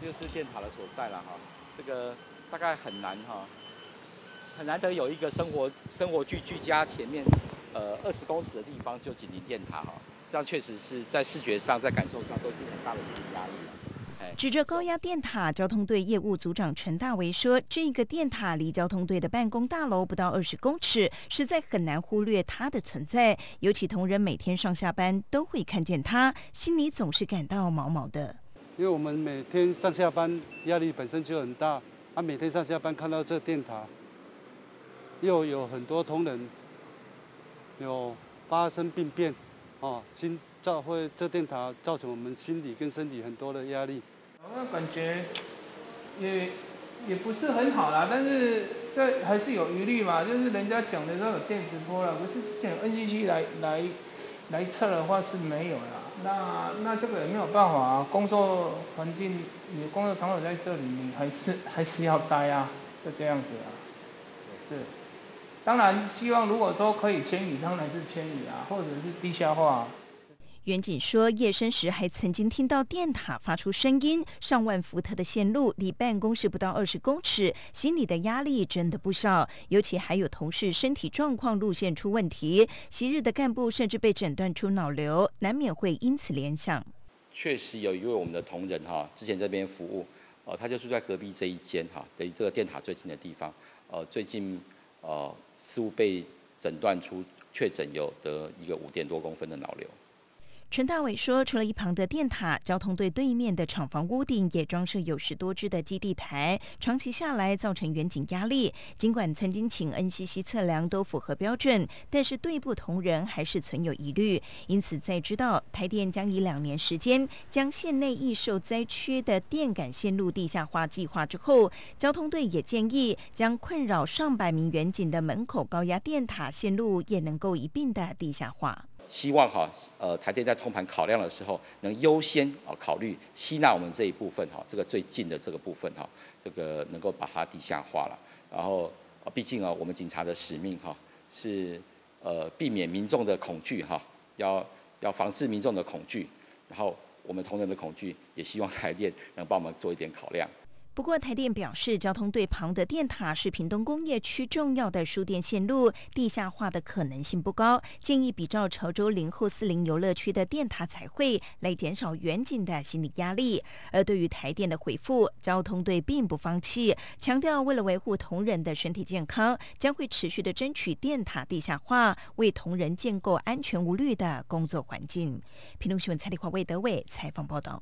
这就是电塔的所在了哈。这个大概很难哈，很难得有一个生活生活居居家前面，呃，二十公尺的地方就紧邻电塔哈。这样确实是在视觉上、在感受上都是很大的心理压力。指着高压电塔，交通队业务组长陈大为说：“这个电塔离交通队的办公大楼不到二十公尺，实在很难忽略它的存在。尤其同仁每天上下班都会看见它，心里总是感到毛毛的。因为我们每天上下班压力本身就很大，啊，每天上下班看到这电塔，又有很多同仁有发生病变，哦，心造会这电塔造成我们心理跟身体很多的压力。”我感觉也也不是很好啦，但是这还是有疑虑嘛。就是人家讲的都有电磁波了，不是之前 NCC 来来来测的话是没有啦。那那这个也没有办法啊，工作环境，你工作场所在这里，你还是还是要待啊，就这样子啊。是，当然希望如果说可以迁移，当然是迁移啊，或者是地下化。远景说，夜深时还曾经听到电塔发出声音，上万伏特的线路离办公室不到二十公尺，心里的压力真的不少。尤其还有同事身体状况路线出问题，昔日的干部甚至被诊断出脑瘤，难免会因此联想。确实有一位我们的同仁哈，之前这边服务，呃，他就住在隔壁这一间哈，离这个电塔最近的地方，呃，最近呃似乎被诊断出确诊有得一个五点多公分的脑瘤。陈大伟说：“除了一旁的电塔，交通队对面的厂房屋顶也装设有十多只的基地台，长期下来造成远景压力。尽管曾经请 NCC 测量都符合标准，但是对不同人还是存有疑虑。因此，在知道台电将以两年时间将县内易受灾区的电感线路地下化计划之后，交通队也建议将困扰上百名远景的门口高压电塔线路也能够一并的地下化。”希望哈，呃，台电在通盘考量的时候，能优先啊考虑吸纳我们这一部分哈，这个最近的这个部分哈，这个能够把它地下化了。然后，毕竟啊，我们警察的使命哈，是呃避免民众的恐惧哈，要要防治民众的恐惧。然后，我们同仁的恐惧，也希望台电能帮我们做一点考量。不过，台电表示，交通队旁的电塔是屏东工业区重要的输电线路，地下化的可能性不高，建议比照潮州林后四零游乐区的电塔彩绘，来减少远景的心理压力。而对于台电的回复，交通队并不放弃，强调为了维护同仁的身体健康，将会持续的争取电塔地下化，为同仁建构安全无虑的工作环境。屏东新闻蔡丽华魏德伟采访报道。